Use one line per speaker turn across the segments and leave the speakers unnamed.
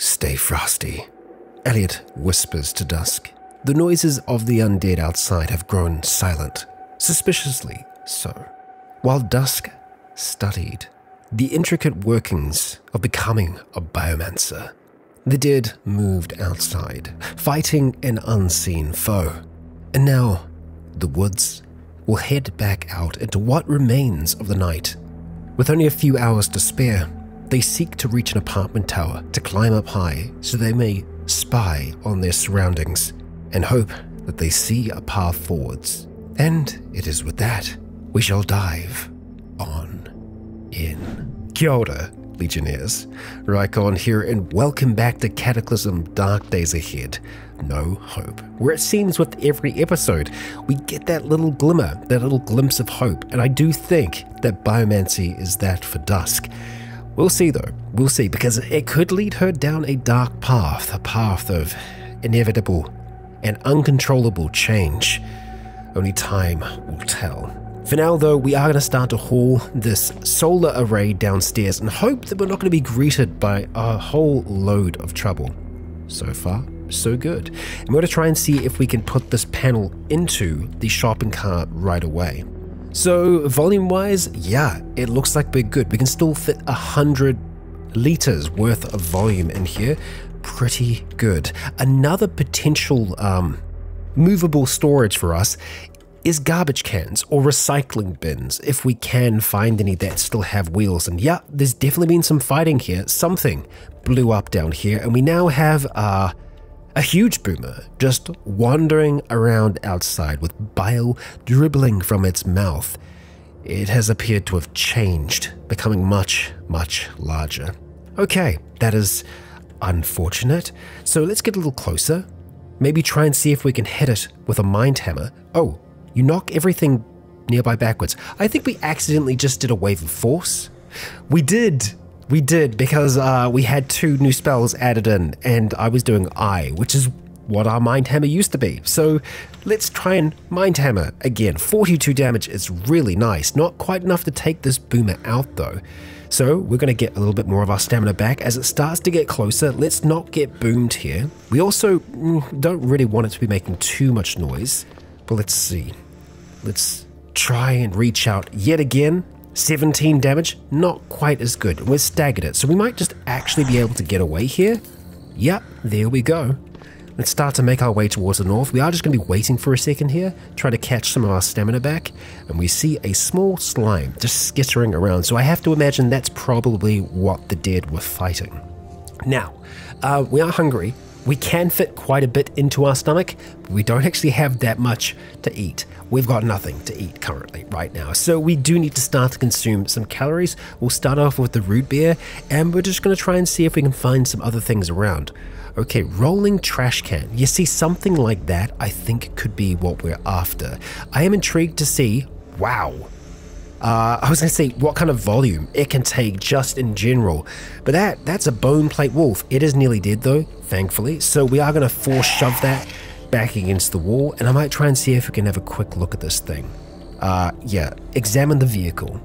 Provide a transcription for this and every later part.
Stay frosty, Elliot whispers to Dusk. The noises of the undead outside have grown silent, suspiciously so, while Dusk studied the intricate workings of becoming a biomancer. The dead moved outside, fighting an unseen foe. And now, the woods will head back out into what remains of the night. With only a few hours to spare, they seek to reach an apartment tower to climb up high so they may spy on their surroundings and hope that they see a path forwards. And it is with that we shall dive on in. Kia ora, Legionnaires. Rycon here, and welcome back to Cataclysm Dark Days Ahead. No hope. Where it seems with every episode, we get that little glimmer, that little glimpse of hope, and I do think that Biomancy is that for Dusk. We'll see though, we'll see, because it could lead her down a dark path, a path of inevitable and uncontrollable change. Only time will tell. For now, though, we are going to start to haul this solar array downstairs and hope that we're not going to be greeted by a whole load of trouble. So far, so good. And we're going to try and see if we can put this panel into the shopping cart right away. So, volume wise, yeah, it looks like we're good. We can still fit a hundred liters worth of volume in here. Pretty good. Another potential um, movable storage for us is garbage cans or recycling bins if we can find any that still have wheels. And yeah, there's definitely been some fighting here. Something blew up down here, and we now have uh, a huge boomer just wandering around outside with bile dribbling from its mouth. It has appeared to have changed, becoming much, much larger. Okay, that is unfortunate. So let's get a little closer. Maybe try and see if we can hit it with a mind hammer. Oh, you knock everything nearby backwards. I think we accidentally just did a wave of force. We did. We did because uh, we had two new spells added in, and I was doing I, which is what our Mind Hammer used to be. So let's try and Mind Hammer again. 42 damage is really nice. Not quite enough to take this boomer out though. So we're going to get a little bit more of our stamina back as it starts to get closer. Let's not get boomed here. We also mm, don't really want it to be making too much noise. But let's see. Let's try and reach out yet again. 17 damage, not quite as good. We're staggered it, so we might just actually be able to get away here. Yep, there we go. Let's start to make our way towards the north. We are just going to be waiting for a second here, try to catch some of our stamina back, and we see a small slime just skittering around. So I have to imagine that's probably what the dead were fighting. Now, uh, we are hungry. We can fit quite a bit into our stomach, but we don't actually have that much to eat. We've got nothing to eat currently, right now. So we do need to start to consume some calories. We'll start off with the root beer, and we're just going to try and see if we can find some other things around. Okay, rolling trash can. You see, something like that I think could be what we're after. I am intrigued to see, wow, uh, I was going to say what kind of volume it can take just in general, but that that's a bone plate wolf. It is nearly dead though, thankfully. So we are going to force shove that back against the wall, and I might try and see if we can have a quick look at this thing. Uh, yeah, examine the vehicle.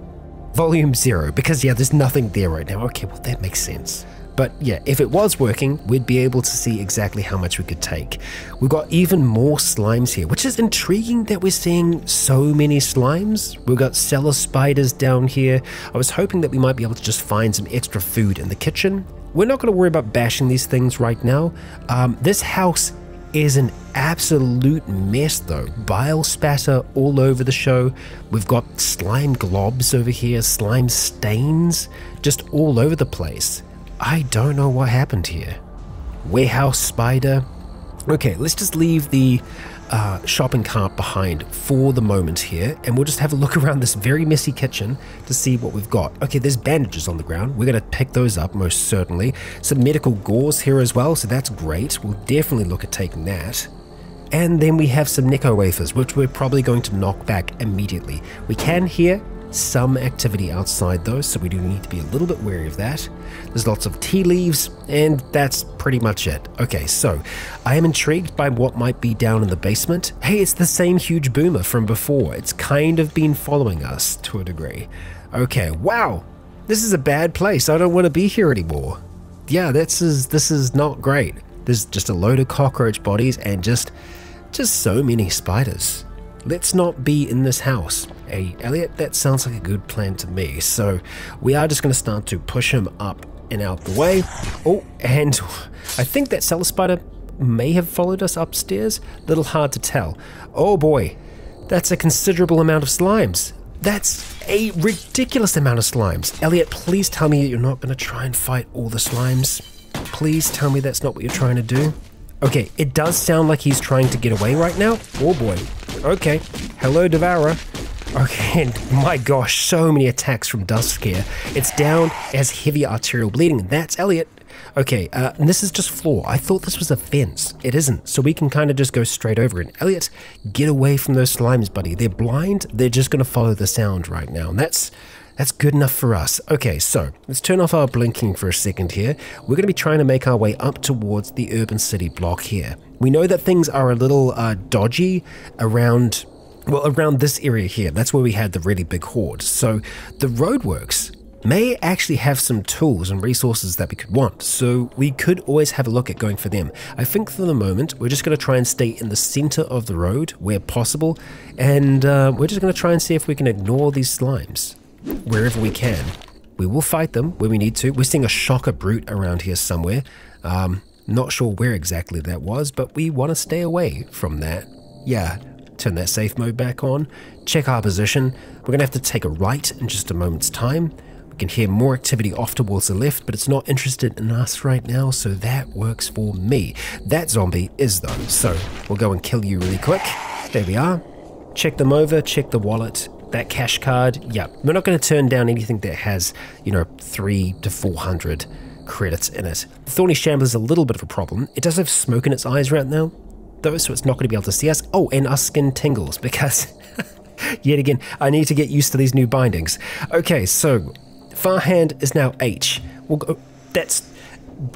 Volume zero, because yeah, there's nothing there right now. Okay, well, that makes sense. But yeah, if it was working, we'd be able to see exactly how much we could take. We've got even more slimes here, which is intriguing that we're seeing so many slimes. We've got cellar spiders down here. I was hoping that we might be able to just find some extra food in the kitchen. We're not going to worry about bashing these things right now. Um, this house is an absolute mess though. Bile spatter all over the show. We've got slime globs over here, slime stains just all over the place. I don't know what happened here. Warehouse spider. Okay, let's just leave the uh, shopping cart behind for the moment here, and we'll just have a look around this very messy kitchen to see what we've got. Okay, there's bandages on the ground. We're going to pick those up most certainly. Some medical gauze here as well, so that's great. We'll definitely look at taking that. And then we have some Necco wafers, which we're probably going to knock back immediately. We can hear some activity outside though, so we do need to be a little bit wary of that. There's lots of tea leaves, and that's pretty much it. Okay, so I am intrigued by what might be down in the basement. Hey, it's the same huge boomer from before. It's kind of been following us to a degree. Okay, wow, this is a bad place. I don't want to be here anymore. yeah, this is this is not great. There's just a load of cockroach bodies and just just so many spiders. Let's not be in this house. Hey, Elliot, that sounds like a good plan to me. So we are just going to start to push him up and out the way. Oh, and I think that cellar spider may have followed us upstairs. Little hard to tell. Oh boy, that's a considerable amount of slimes. That's a ridiculous amount of slimes. Elliot, please tell me you're not going to try and fight all the slimes. Please tell me that's not what you're trying to do. Okay, it does sound like he's trying to get away right now. Oh boy. Okay. Hello, Devourer. Okay, and my gosh, so many attacks from Dusk here. It's down as heavy arterial bleeding. That's Elliot. Okay, uh, and this is just floor. I thought this was a fence. It isn't, so we can kind of just go straight over it. Elliot, get away from those slimes, buddy. They're blind. They're just going to follow the sound right now, and that's that's good enough for us. Okay, so let's turn off our blinking for a second here. We're going to be trying to make our way up towards the urban city block here. We know that things are a little uh, dodgy around, well, around this area here. That's where we had the really big horde. So the roadworks may actually have some tools and resources that we could want, so we could always have a look at going for them. I think for the moment, we're just going to try and stay in the center of the road where possible, and uh, we're just going to try and see if we can ignore these slimes wherever we can. We will fight them when we need to. We're seeing a shocker brute around here somewhere. Um, not sure where exactly that was, but we want to stay away from that. Yeah, turn that safe mode back on, check our position. We're going to have to take a right in just a moment's time. We can hear more activity off towards the left, but it's not interested in us right now, so that works for me. That zombie is though, so we'll go and kill you really quick. There we are. Check them over, check the wallet, that cash card, yeah, we're not going to turn down anything that has, you know, three to 400 credits in it. The Thorny Shambler is a little bit of a problem. It does have smoke in its eyes right now, though, so it's not going to be able to see us. Oh, and our skin tingles because, yet again, I need to get used to these new bindings. Okay, so far hand is now H. We'll go, that's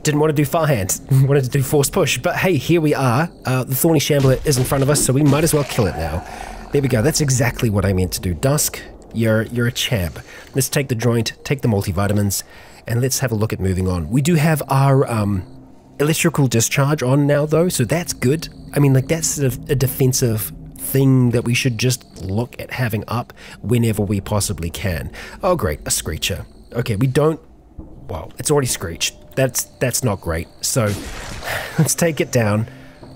didn't want to do far hand, wanted to do force push, but hey, here we are. Uh, the Thorny Shambler is in front of us, so we might as well kill it now. There we go. That's exactly what I meant to do. Dusk, you're you're a champ. Let's take the joint, take the multivitamins, and let's have a look at moving on. We do have our um, electrical discharge on now, though, so that's good. I mean, like that's a, a defensive thing that we should just look at having up whenever we possibly can. Oh, great, a screecher. Okay, we don't. Well, it's already screeched. That's that's not great. So let's take it down.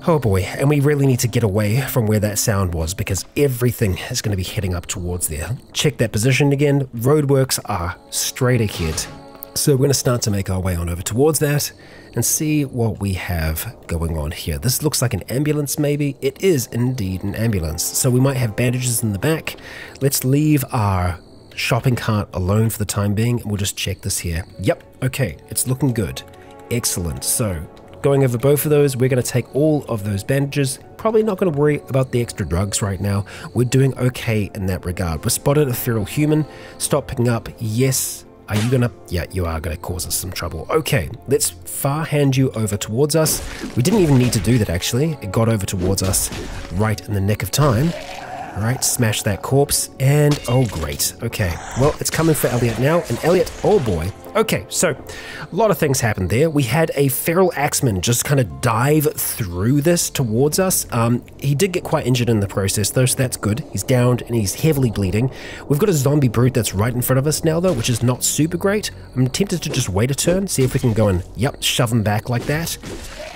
Oh boy, and we really need to get away from where that sound was because everything is going to be heading up towards there. Check that position again. Roadworks are straight ahead. So we're going to start to make our way on over towards that and see what we have going on here. This looks like an ambulance maybe. It is indeed an ambulance. So we might have bandages in the back. Let's leave our shopping cart alone for the time being we'll just check this here. Yep, okay, it's looking good. Excellent. So Going over both of those, we're going to take all of those bandages. Probably not going to worry about the extra drugs right now. We're doing okay in that regard. We spotted a feral human. Stop picking up. Yes. Are you gonna? Yeah, you are gonna cause us some trouble. Okay, let's far hand you over towards us. We didn't even need to do that actually. It got over towards us right in the nick of time. All right, smash that corpse, and oh great. Okay, well, it's coming for Elliot now, and Elliot, oh boy. Okay, so a lot of things happened there. We had a feral axeman just kind of dive through this towards us. Um, he did get quite injured in the process, though, so that's good. He's downed and he's heavily bleeding. We've got a zombie brute that's right in front of us now, though, which is not super great. I'm tempted to just wait a turn, see if we can go and, yep, shove him back like that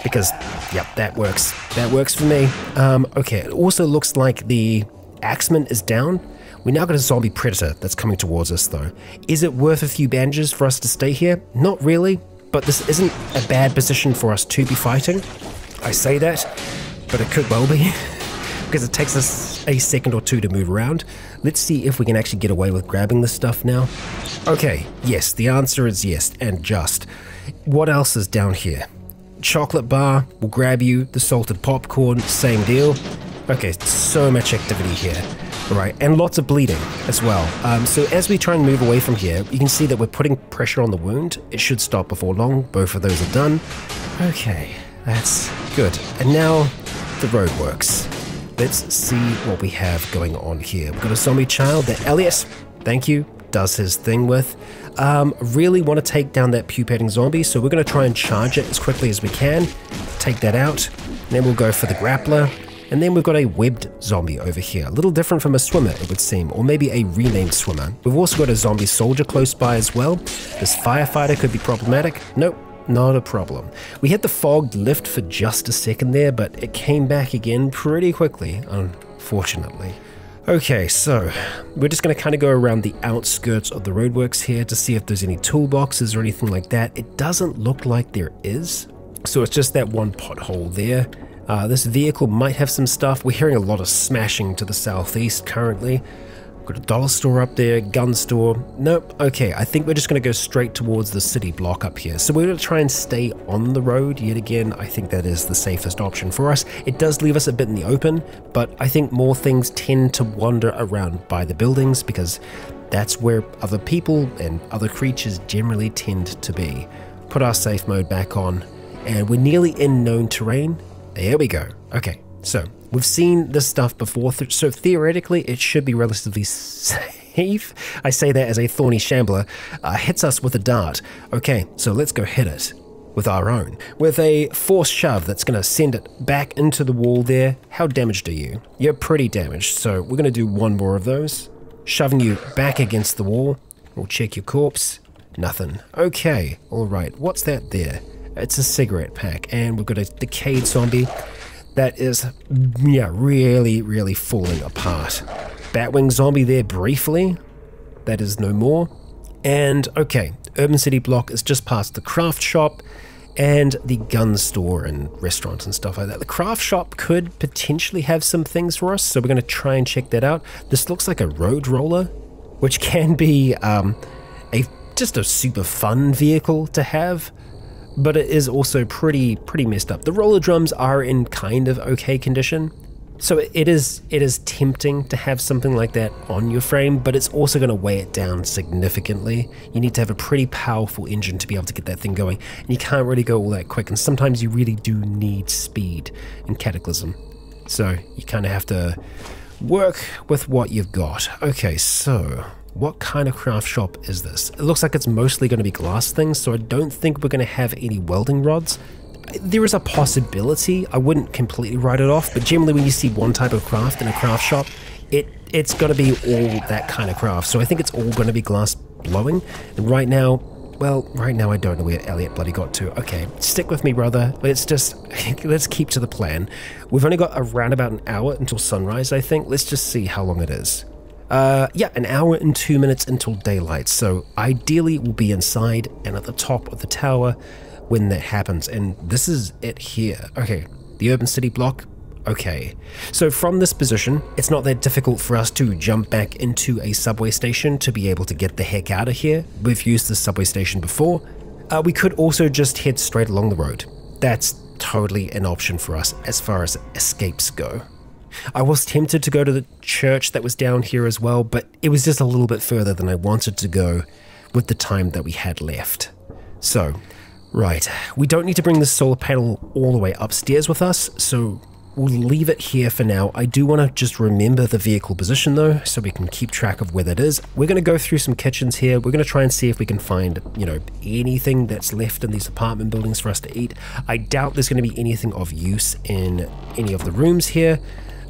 because, yep, that works. That works for me. Um, okay, it also looks like the Axeman is down. We now got a zombie predator that's coming towards us, though. Is it worth a few bandages for us to stay here? Not really, but this isn't a bad position for us to be fighting. I say that, but it could well be, because it takes us a second or two to move around. Let's see if we can actually get away with grabbing this stuff now. Okay, yes, the answer is yes, and just. What else is down here? Chocolate bar will grab you, the salted popcorn, same deal. Okay, so much activity here. Right, and lots of bleeding as well. Um, so as we try and move away from here, you can see that we're putting pressure on the wound. It should stop before long. Both of those are done. Okay, that's good. And now the road works. Let's see what we have going on here. We've got a zombie child that Elliot, thank you, does his thing with. um, really want to take down that pupating zombie, so we're going to try and charge it as quickly as we can. Take that out. Then we'll go for the grappler. And then we've got a webbed zombie over here. A little different from a swimmer, it would seem, or maybe a renamed swimmer. We've also got a zombie soldier close by as well. This firefighter could be problematic. Nope, not a problem. We had the fog lift for just a second there, but it came back again pretty quickly, unfortunately. Okay, so we're just going to kind of go around the outskirts of the roadworks here to see if there's any toolboxes or anything like that. It doesn't look like there is. So it's just that one pothole there. Uh, this vehicle might have some stuff. We're hearing a lot of smashing to the southeast currently. Got a dollar store up there, gun store. Nope. Okay, I think we're just going to go straight towards the city block up here. So we're going to try and stay on the road yet again. I think that is the safest option for us. It does leave us a bit in the open, but I think more things tend to wander around by the buildings because that's where other people and other creatures generally tend to be. Put our safe mode back on, and we're nearly in known terrain. There we go. Okay, so we've seen this stuff before, so theoretically it should be relatively safe. I say that as a thorny shambler uh, hits us with a dart. Okay, so let's go hit it with our own. With a force shove that's going to send it back into the wall there. How damaged are you? You're pretty damaged, so we're going to do one more of those. Shoving you back against the wall. We'll check your corpse. Nothing. Okay, alright, what's that there? It's a cigarette pack, and we've got a decayed zombie that is, yeah, really, really falling apart. Batwing zombie there briefly. That is no more. And okay, Urban City Block is just past the craft shop and the gun store and restaurants and stuff like that. The craft shop could potentially have some things for us, so we're going to try and check that out. This looks like a road roller, which can be um, a just a super fun vehicle to have but it is also pretty pretty messed up. The roller drums are in kind of okay condition. So it is it is tempting to have something like that on your frame, but it's also going to weigh it down significantly. You need to have a pretty powerful engine to be able to get that thing going, and you can't really go all that quick. And sometimes you really do need speed in Cataclysm, so you kind of have to work with what you've got. Okay, so what kind of craft shop is this? It looks like it's mostly going to be glass things, so I don't think we're going to have any welding rods. There is a possibility, I wouldn't completely write it off, but generally when you see one type of craft in a craft shop, it, it's going to be all that kind of craft. So I think it's all going to be glass blowing. And right now, well, right now I don't know where Elliot bloody got to. Okay, stick with me, brother. Let's just let's keep to the plan. We've only got around about an hour until sunrise, I think. Let's just see how long it is. Uh, yeah, an hour and two minutes until daylight. So ideally, we'll be inside and at the top of the tower when that happens. And this is it here. Okay, the urban city block. Okay, so from this position, it's not that difficult for us to jump back into a subway station to be able to get the heck out of here. We've used this subway station before. Uh, we could also just head straight along the road. That's totally an option for us as far as escapes go. I was tempted to go to the church that was down here as well, but it was just a little bit further than I wanted to go with the time that we had left. So, right, we don't need to bring the solar panel all the way upstairs with us, so we'll leave it here for now. I do want to just remember the vehicle position though, so we can keep track of where that is. We're going to go through some kitchens here. We're going to try and see if we can find, you know, anything that's left in these apartment buildings for us to eat. I doubt there's going to be anything of use in any of the rooms here.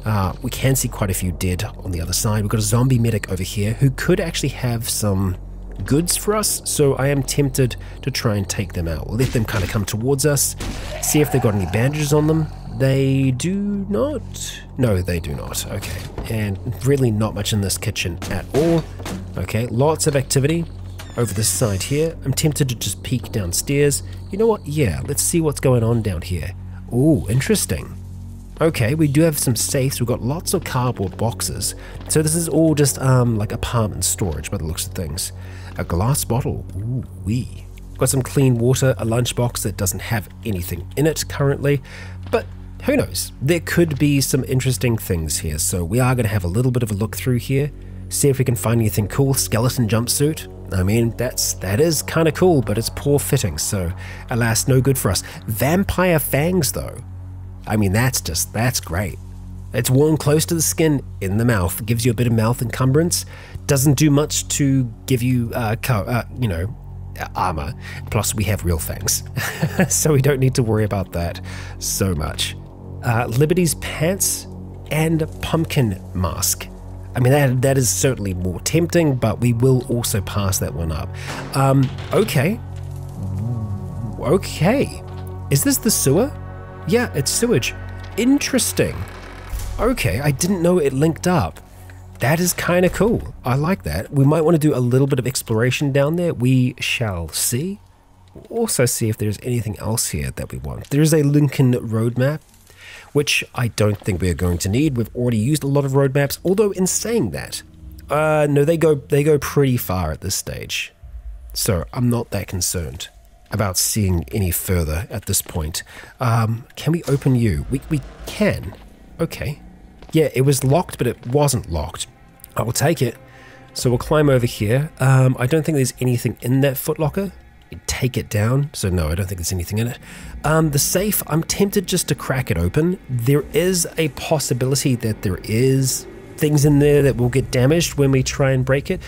Uh, we can see quite a few dead on the other side. We've got a zombie medic over here who could actually have some goods for us, so I am tempted to try and take them out. We'll let them kind of come towards us, see if they've got any bandages on them. They do not. No, they do not. Okay. And really not much in this kitchen at all. Okay, lots of activity over this side here. I'm tempted to just peek downstairs. You know what? Yeah, let's see what's going on down here. Ooh, interesting. Okay, we do have some safes. We've got lots of cardboard boxes. So this is all just um, like apartment storage by the looks of things. A glass bottle. Ooh, wee. Got some clean water, a lunchbox that doesn't have anything in it currently. But who knows? There could be some interesting things here. So we are going to have a little bit of a look through here. See if we can find anything cool. Skeleton jumpsuit. I mean, that's that is kind of cool, but it's poor fitting, so alas, no good for us. Vampire fangs, though. I mean, that's just, that's great. It's worn close to the skin in the mouth, gives you a bit of mouth encumbrance. doesn't do much to give you, uh, uh, you know, armor. Plus, we have real fangs, so we don't need to worry about that so much. Uh, Liberty's pants and pumpkin mask. I mean, that, that is certainly more tempting, but we will also pass that one up. Um, okay. Okay. Is this the sewer? Yeah, it's sewage. Interesting. Okay, I didn't know it linked up. That is kind of cool. I like that. We might want to do a little bit of exploration down there. We shall see. We'll also see if there's anything else here that we want. There's a Lincoln roadmap which I don't think we're going to need. We've already used a lot of roadmaps, although in saying that, uh, no, they go they go pretty far at this stage. So I'm not that concerned about seeing any further at this point. Um, can we open you? We, we can. Okay. Yeah, it was locked, but it wasn't locked. I will take it. So we'll climb over here. Um, I don't think there's anything in that footlocker take it down. So no, I don't think there's anything in it. Um, the safe, I'm tempted just to crack it open. There is a possibility that there is things in there that will get damaged when we try and break it.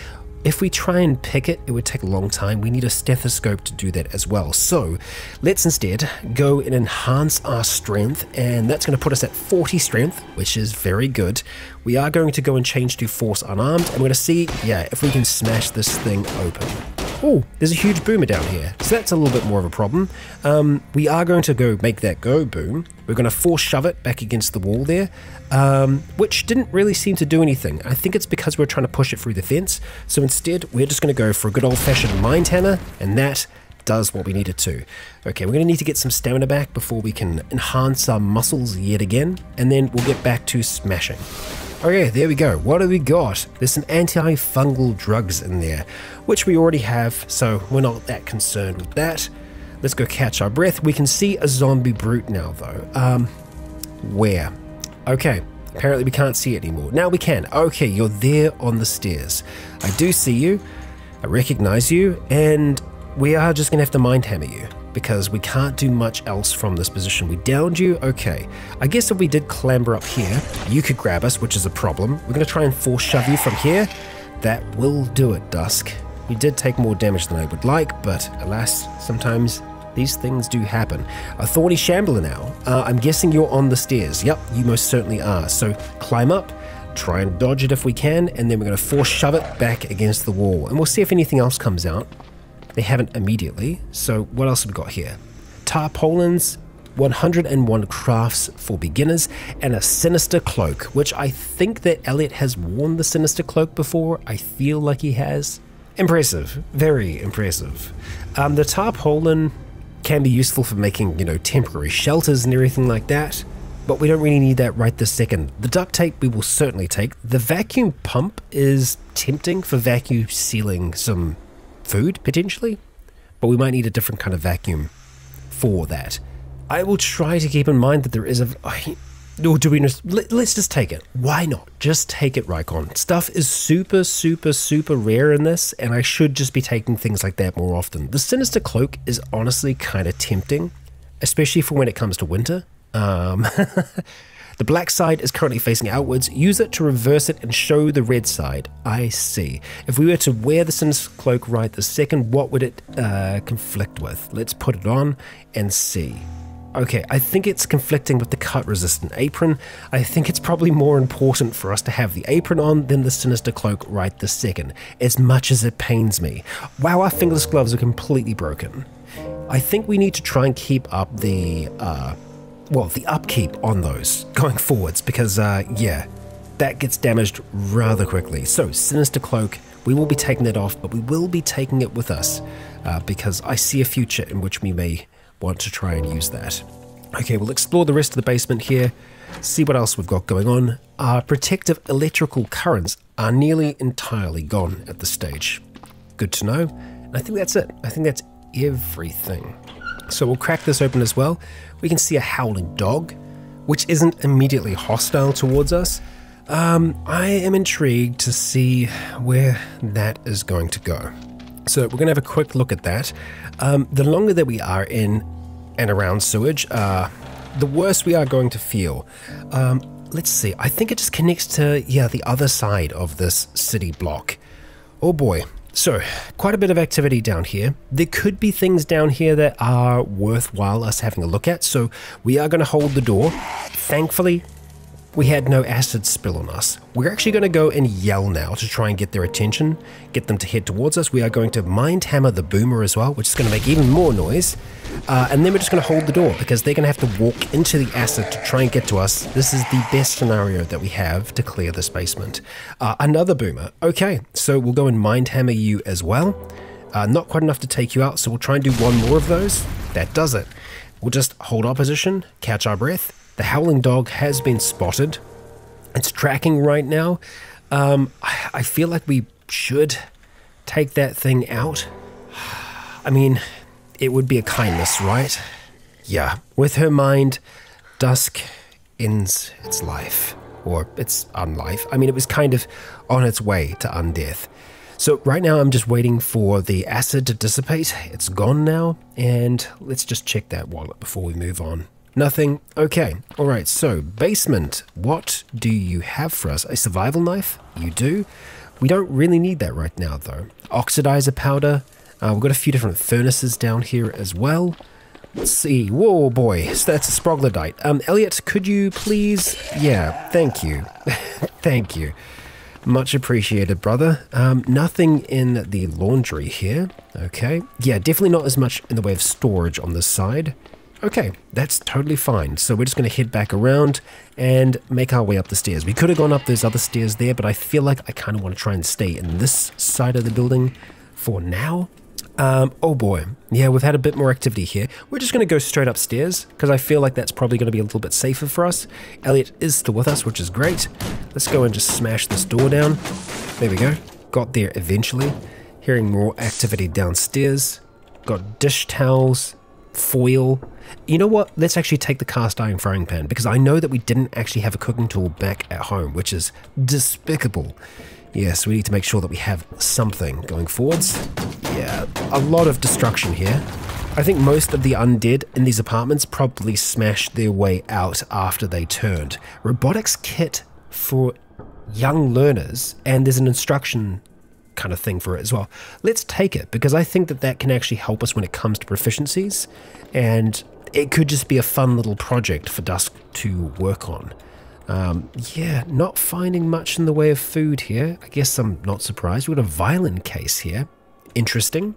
If we try and pick it, it would take a long time. We need a stethoscope to do that as well. So let's instead go and enhance our strength, and that's going to put us at 40 strength, which is very good. We are going to go and change to force unarmed, and we're going to see, yeah, if we can smash this thing open. Oh, there's a huge boomer down here. So that's a little bit more of a problem. Um, we are going to go make that go boom. We're going to force shove it back against the wall there, um, which didn't really seem to do anything. I think it's because we're trying to push it through the fence. So instead, we're just going to go for a good old fashioned mind hammer, and that does what we need it to. Okay, we're going to need to get some stamina back before we can enhance our muscles yet again, and then we'll get back to smashing. Okay, there we go. What do we got? There's some antifungal drugs in there, which we already have, so we're not that concerned with that. Let's go catch our breath. We can see a zombie brute now, though. Um, where? Okay, apparently we can't see it anymore. Now we can. Okay, you're there on the stairs. I do see you. I recognize you, and we are just gonna have to mind hammer you because we can't do much else from this position. We downed you, okay. I guess if we did clamber up here, you could grab us, which is a problem. We're going to try and force shove you from here. That will do it, Dusk. You did take more damage than I would like, but alas, sometimes these things do happen. A thorny shambler now. Uh, I'm guessing you're on the stairs. Yep, you most certainly are. So climb up, try and dodge it if we can, and then we're going to force shove it back against the wall. And we'll see if anything else comes out. They haven't immediately. So what else have we got here? Tarpaulins, 101 crafts for beginners, and a sinister cloak, which I think that Elliot has worn the sinister cloak before. I feel like he has. Impressive, very impressive. Um, the tarpaulin can be useful for making, you know, temporary shelters and everything like that, but we don't really need that right this second. The duct tape we will certainly take. The vacuum pump is tempting for vacuum sealing some food potentially, but we might need a different kind of vacuum for that. I will try to keep in mind that there is a. Or do we just, let, us just take it? Why not? Just take it, Rycon. Stuff is super, super, super rare in this, and I should just be taking things like that more often. The Sinister Cloak is honestly kind of tempting, especially for when it comes to winter. Um, The black side is currently facing outwards. Use it to reverse it and show the red side. I see. If we were to wear the Sin's cloak right this second, what would it uh, conflict with? Let's put it on and see. Okay, I think it's conflicting with the cut resistant apron. I think it's probably more important for us to have the apron on than the sinister cloak right this second, as much as it pains me. Wow, our fingerless gloves are completely broken. I think we need to try and keep up the uh, well, the upkeep on those going forwards because, uh, yeah, that gets damaged rather quickly. So, Sinister Cloak, we will be taking that off, but we will be taking it with us uh, because I see a future in which we may want to try and use that. Okay, we'll explore the rest of the basement here, see what else we've got going on. Our protective electrical currents are nearly entirely gone at this stage. Good to know. And I think that's it. I think that's everything. So we'll crack this open as well. We can see a howling dog, which isn't immediately hostile towards us. Um, I am intrigued to see where that is going to go. So we're going to have a quick look at that. Um, the longer that we are in and around sewage, uh, the worse we are going to feel. Um, let's see. I think it just connects to yeah the other side of this city block. Oh boy. So, quite a bit of activity down here. There could be things down here that are worthwhile us having a look at, so we are going to hold the door. Thankfully, we had no acid spill on us. We're actually going to go and yell now to try and get their attention, get them to head towards us. We are going to mind hammer the boomer as well, which is going to make even more noise. Uh, and then we're just going to hold the door because they're going to have to walk into the acid to try and get to us. This is the best scenario that we have to clear this basement. Uh, another boomer. Okay, so we'll go and mind hammer you as well. Uh, not quite enough to take you out, so we'll try and do one more of those. That does it. We'll just hold our position, catch our breath, the howling dog has been spotted. It's tracking right now. Um, I feel like we should take that thing out. I mean, it would be a kindness, right? Yeah. With her mind, Dusk ends its life. Or its unlife. I mean, it was kind of on its way to undeath. So, right now, I'm just waiting for the acid to dissipate. It's gone now, and let's just check that wallet before we move on. Nothing? Okay. Alright, so basement. What do you have for us? A survival knife? You do? We don't really need that right now, though. Oxidizer powder. Uh, we've got a few different furnaces down here as well. Let's see. Whoa, boy. So that's a sproglodyte. Um, Elliot, could you please... Yeah, thank you. thank you. Much appreciated, brother. Um, nothing in the laundry here. Okay. Yeah, definitely not as much in the way of storage on this side. Okay, that's totally fine. So we're just going to head back around and make our way up the stairs. We could have gone up those other stairs there, but I feel like I kind of want to try and stay in this side of the building for now. Um, oh boy, yeah, we've had a bit more activity here. We're just going to go straight upstairs because I feel like that's probably going to be a little bit safer for us. Elliot is still with us, which is great. Let's go and just smash this door down. There we go. Got there eventually. Hearing more activity downstairs. Got dish towels, foil. You know what? Let's actually take the cast iron frying pan because I know that we didn't actually have a cooking tool back at home, which is despicable. Yes, we need to make sure that we have something going forwards. Yeah, a lot of destruction here. I think most of the undead in these apartments probably smashed their way out after they turned. Robotics kit for young learners, and there's an instruction kind of thing for it as well. Let's take it because I think that that can actually help us when it comes to proficiencies, and it could just be a fun little project for Dusk to work on. Um, yeah, not finding much in the way of food here. I guess I'm not surprised. We've got a violin case here. Interesting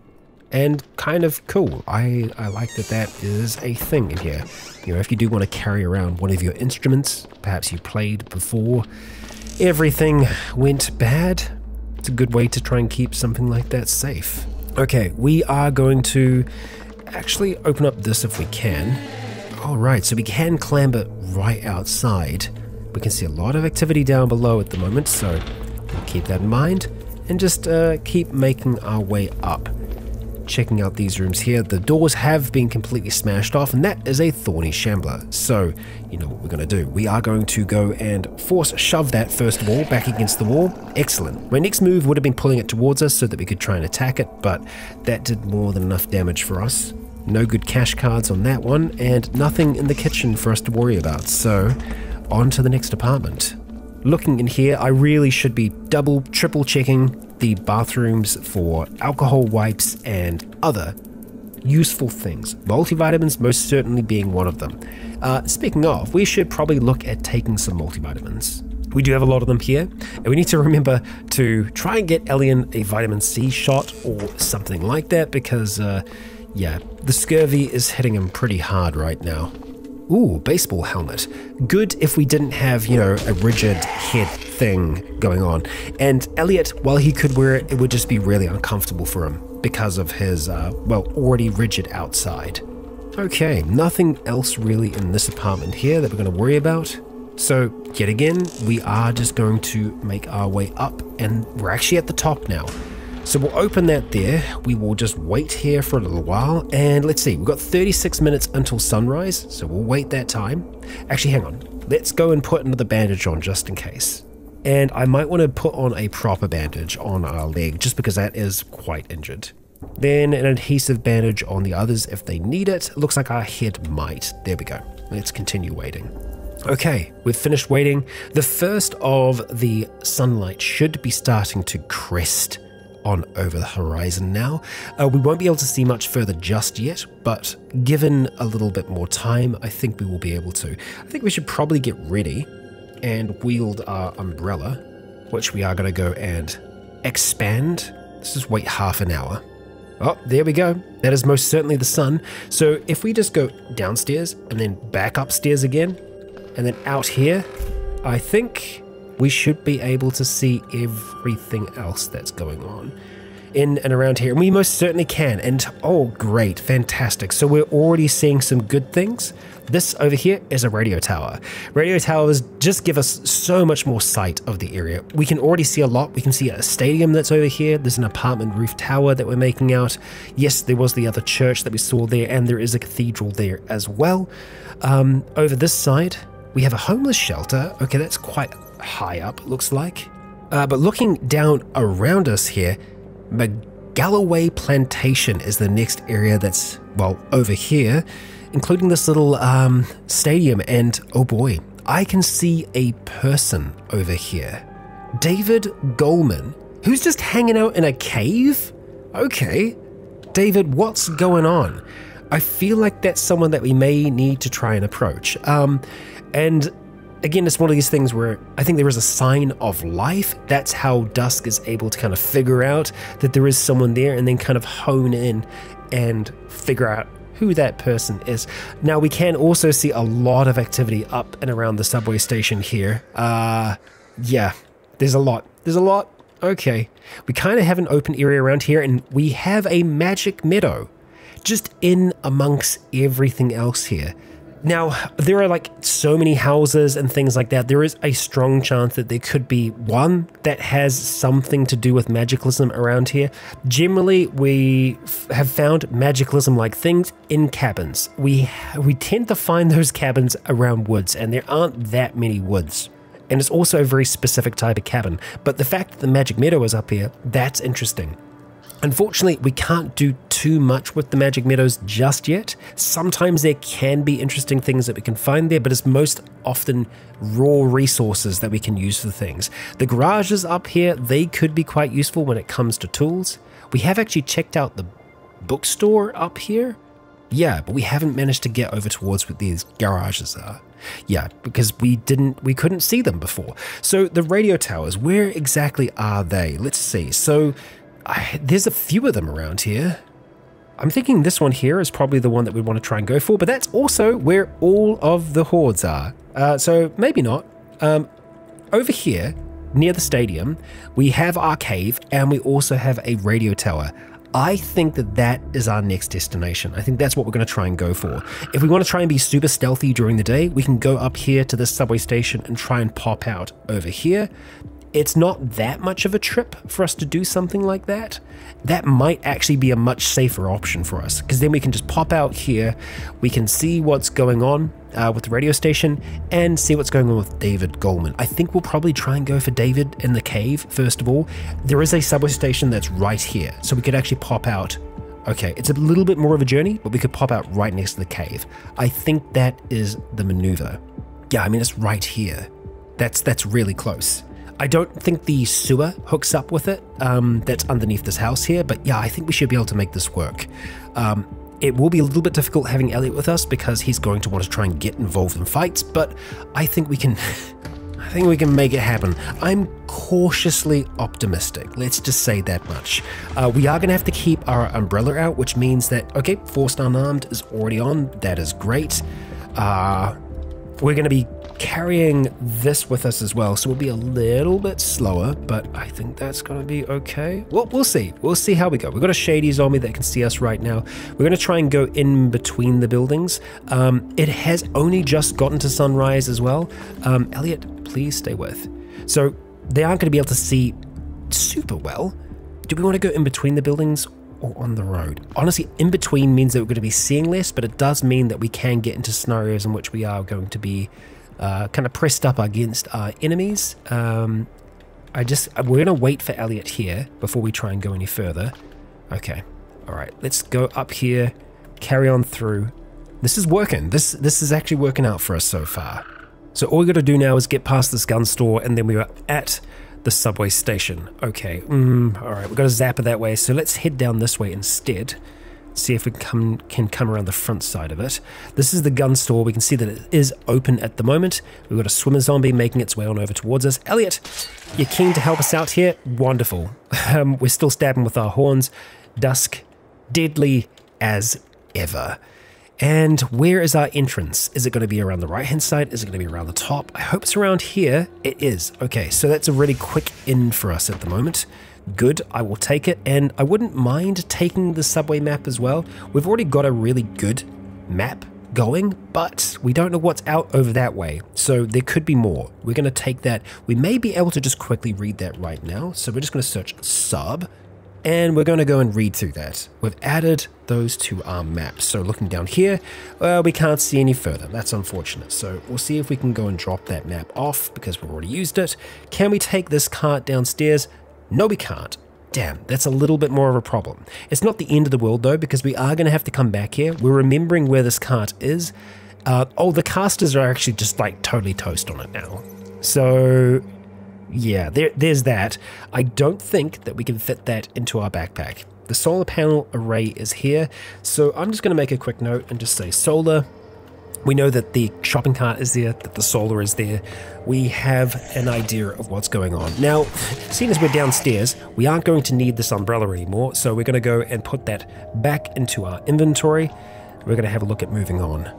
and kind of cool. I, I like that that is a thing in here. You know, if you do want to carry around one of your instruments, perhaps you played before, everything went bad, it's a good way to try and keep something like that safe. Okay, we are going to actually open up this if we can. All right, so we can clamber right outside. We can see a lot of activity down below at the moment, so we'll keep that in mind and just uh, keep making our way up checking out these rooms here, the doors have been completely smashed off, and that is a thorny shambler. So, you know what we're going to do. We are going to go and force shove that first of all back against the wall. Excellent. My next move would have been pulling it towards us so that we could try and attack it, but that did more than enough damage for us. No good cash cards on that one, and nothing in the kitchen for us to worry about. So, on to the next apartment. Looking in here, I really should be double, triple checking the bathrooms for alcohol wipes and other useful things. Multivitamins most certainly being one of them. Uh, speaking of, we should probably look at taking some multivitamins. We do have a lot of them here, and we need to remember to try and get Elian a vitamin C shot or something like that because, uh, yeah, the scurvy is hitting him pretty hard right now. Ooh, baseball helmet. Good if we didn't have, you know, a rigid head thing going on. And Elliot, while he could wear it, it would just be really uncomfortable for him because of his, uh, well, already rigid outside. Okay, nothing else really in this apartment here that we're going to worry about. So, yet again, we are just going to make our way up, and we're actually at the top now. So we'll open that there. We will just wait here for a little while. And let's see, we've got 36 minutes until sunrise. So we'll wait that time. Actually, hang on. Let's go and put another bandage on just in case. And I might want to put on a proper bandage on our leg just because that is quite injured. Then an adhesive bandage on the others if they need it. Looks like our head might. There we go. Let's continue waiting. Okay, we've finished waiting. The first of the sunlight should be starting to crest on over the horizon now. Uh, we won't be able to see much further just yet, but given a little bit more time, I think we will be able to. I think we should probably get ready and wield our umbrella, which we are going to go and expand. Let's just wait half an hour. Oh, there we go. That is most certainly the sun. So if we just go downstairs and then back upstairs again, and then out here, I think we should be able to see everything else that's going on in and around here. And we most certainly can. And oh, great, fantastic. So we're already seeing some good things. This over here is a radio tower. Radio towers just give us so much more sight of the area. We can already see a lot. We can see a stadium that's over here. There's an apartment roof tower that we're making out. Yes, there was the other church that we saw there, and there is a cathedral there as well. Um, over this side, we have a homeless shelter. Okay, that's quite high up, looks like. Uh, but looking down around us here, McGalloway Plantation is the next area that's, well, over here, including this little um, stadium. And oh boy, I can see a person over here. David Goldman, who's just hanging out in a cave? Okay. David, what's going on? I feel like that's someone that we may need to try and approach. Um, and again, it's one of these things where I think there is a sign of life. That's how Dusk is able to kind of figure out that there is someone there and then kind of hone in and figure out who that person is. Now, we can also see a lot of activity up and around the subway station here. Uh, yeah, there's a lot. There's a lot. Okay. We kind of have an open area around here, and we have a magic meadow just in amongst everything else here. Now, there are like so many houses and things like that. There is a strong chance that there could be one that has something to do with magicalism around here. Generally, we have found magicalism like things in cabins. We we tend to find those cabins around woods, and there aren't that many woods. And it's also a very specific type of cabin. But the fact that the magic meadow is up here, that's interesting. Unfortunately, we can't do too much with the Magic Meadows just yet. Sometimes there can be interesting things that we can find there, but it's most often raw resources that we can use for things. The garages up here, they could be quite useful when it comes to tools. We have actually checked out the bookstore up here. Yeah, but we haven't managed to get over towards what these garages are. Yeah, because we didn't we couldn't see them before. So the radio towers, where exactly are they? Let's see. So I, there's a few of them around here. I'm thinking this one here is probably the one that we want to try and go for, but that's also where all of the hordes are. Uh, so maybe not. Um, over here, near the stadium, we have our cave and we also have a radio tower. I think that that is our next destination. I think that's what we're going to try and go for. If we want to try and be super stealthy during the day, we can go up here to this subway station and try and pop out over here it's not that much of a trip for us to do something like that. That might actually be a much safer option for us because then we can just pop out here, we can see what's going on uh, with the radio station and see what's going on with David Goldman. I think we'll probably try and go for David in the cave first of all. There is a subway station that's right here, so we could actually pop out. Okay, it's a little bit more of a journey, but we could pop out right next to the cave. I think that is the maneuver. Yeah, I mean it's right here. That's that's really close. I don't think the sewer hooks up with it um, that's underneath this house here, but yeah, I think we should be able to make this work. Um, it will be a little bit difficult having Elliot with us because he's going to want to try and get involved in fights, but I think we can. I think we can make it happen. I'm cautiously optimistic. Let's just say that much. Uh, we are going to have to keep our umbrella out, which means that, okay, Forced Unarmed is already on. That is great. Uh, we're going to be carrying this with us as well, so we'll be a little bit slower, but I think that's going to be okay. Well, we'll see. We'll see how we go. We've got a Shady Zombie that can see us right now. We're going to try and go in between the buildings. Um, it has only just gotten to sunrise as well. Um, Elliot, please stay with. So they aren't going to be able to see super well. Do we want to go in between the buildings or on the road. Honestly, in between means that we're going to be seeing less, but it does mean that we can get into scenarios in which we are going to be uh, kind of pressed up against our enemies. Um, I just we're gonna wait for Elliot here before we try and go any further. Okay, all right, let's go up here, carry on through. This is working. This this is actually working out for us so far. So all we got to do now is get past this gun store, and then we are at the subway station. Okay, mm, all right, we've got a zapper that way, so let's head down this way instead. See if we can come, can come around the front side of it. This is the gun store. We can see that it is open at the moment. We've got a swimmer zombie making its way on over towards us. Elliot, you're keen to help us out here? Wonderful. Um, we're still stabbing with our horns. Dusk, deadly as ever. And where is our entrance? Is it going to be around the right hand side? Is it going to be around the top? I hope it's around here. It is. Okay, so that's a really quick in for us at the moment. Good, I will take it. And I wouldn't mind taking the subway map as well. We've already got a really good map going, but we don't know what's out over that way. So there could be more. We're going to take that. We may be able to just quickly read that right now. So we're just going to search sub and we're going to go and read through that. We've added those to our map. So looking down here, well, we can't see any further. That's unfortunate. So we'll see if we can go and drop that map off because we've already used it. Can we take this cart downstairs? No, we can't. Damn, that's a little bit more of a problem. It's not the end of the world though, because we are going to have to come back here. We're remembering where this cart is. Uh, oh, the casters are actually just like totally toast on it now. So yeah, there, there's that. I don't think that we can fit that into our backpack. The solar panel array is here, so I'm just going to make a quick note and just say solar. We know that the shopping cart is there, that the solar is there. We have an idea of what's going on. Now, seeing as we're downstairs, we aren't going to need this umbrella anymore, so we're going to go and put that back into our inventory. We're going to have a look at moving on.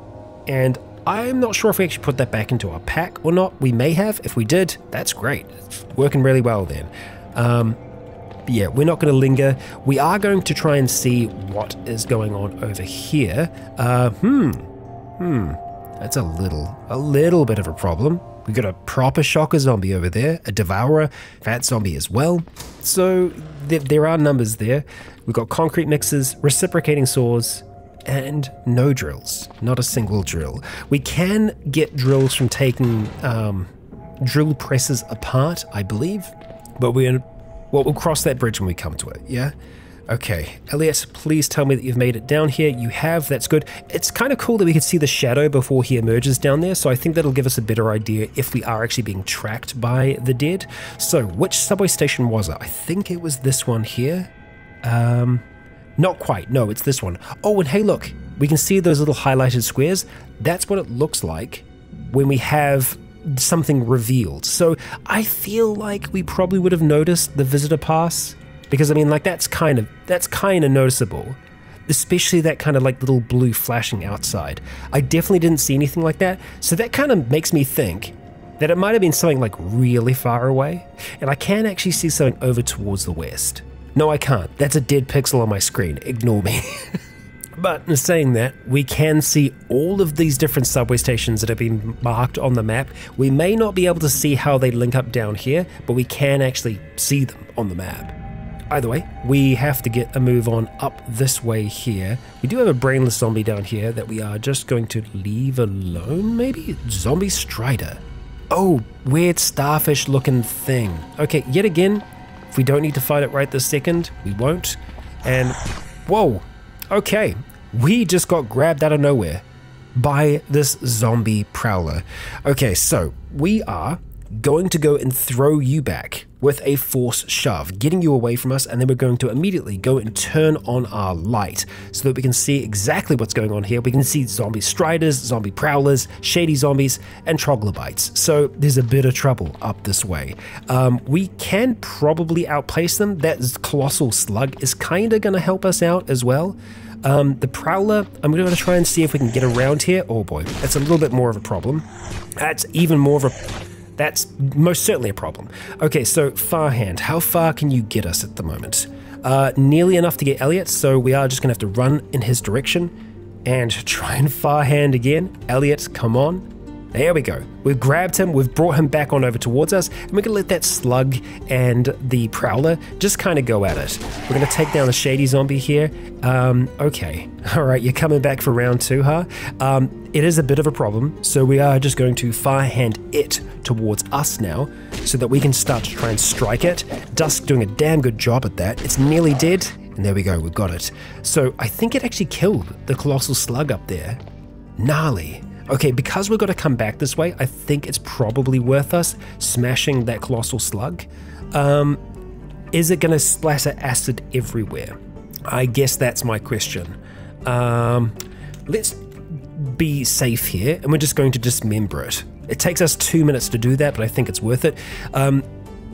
And I'm not sure if we actually put that back into our pack or not. We may have. If we did, that's great. It's working really well then. Um, yeah, we're not going to linger. We are going to try and see what is going on over here. Uh, hmm. Hmm. That's a little, a little bit of a problem. We've got a proper shocker zombie over there, a devourer, fat zombie as well. So th there are numbers there. We've got concrete mixers, reciprocating saws, and no drills, not a single drill. We can get drills from taking um, drill presses apart, I believe, but we're well, we'll cross that bridge when we come to it. Yeah. Okay, Elliot, please tell me that you've made it down here. You have, that's good. It's kind of cool that we can see the shadow before he emerges down there, so I think that'll give us a better idea if we are actually being tracked by the dead. So, which subway station was it? I think it was this one here. Um, not quite, no, it's this one. Oh, and hey, look, we can see those little highlighted squares. That's what it looks like when we have something revealed. So I feel like we probably would have noticed the visitor pass because I mean, like that's kind of that's kind of noticeable, especially that kind of like little blue flashing outside. I definitely didn't see anything like that, so that kind of makes me think that it might have been something like really far away, and I can actually see something over towards the west. No, I can't. That's a dead pixel on my screen. Ignore me. but in saying that, we can see all of these different subway stations that have been marked on the map. We may not be able to see how they link up down here, but we can actually see them on the map. Either way, we have to get a move on up this way here. We do have a brainless zombie down here that we are just going to leave alone, maybe? Zombie Strider. Oh, weird starfish looking thing. Okay, yet again, if we don't need to fight it right this second, we won't. And whoa, okay, we just got grabbed out of nowhere by this zombie prowler. Okay, so we are going to go and throw you back with a force shove, getting you away from us, and then we're going to immediately go and turn on our light so that we can see exactly what's going on here. We can see zombie striders, zombie prowlers, shady zombies, and troglobites. So there's a bit of trouble up this way. Um, we can probably outplace them. That colossal slug is kind of going to help us out as well. Um, the Prowler, I'm going to try and see if we can get around here. Oh boy, that's a little bit more of a problem. That's even more of a that's most certainly a problem. Okay, so Farhand, how far can you get us at the moment? Uh, nearly enough to get Elliot, so we are just going to have to run in his direction and try and Farhand again. Elliot, come on. There we go. We've grabbed him, we've brought him back on over towards us, and we're going to let that slug and the prowler just kind of go at it. We're going to take down the shady zombie here. Um, okay. All right, you're coming back for round two, huh? Um, it is a bit of a problem, so we are just going to farhand it towards us now so that we can start to try and strike it. Dusk doing a damn good job at that. It's nearly dead, and there we go, we've got it. So I think it actually killed the colossal slug up there. Gnarly. Okay, because we've got to come back this way, I think it's probably worth us smashing that colossal slug. Um, is it going to splatter acid everywhere? I guess that's my question. Um, let's be safe here, and we're just going to dismember it. It takes us two minutes to do that, but I think it's worth it. Um,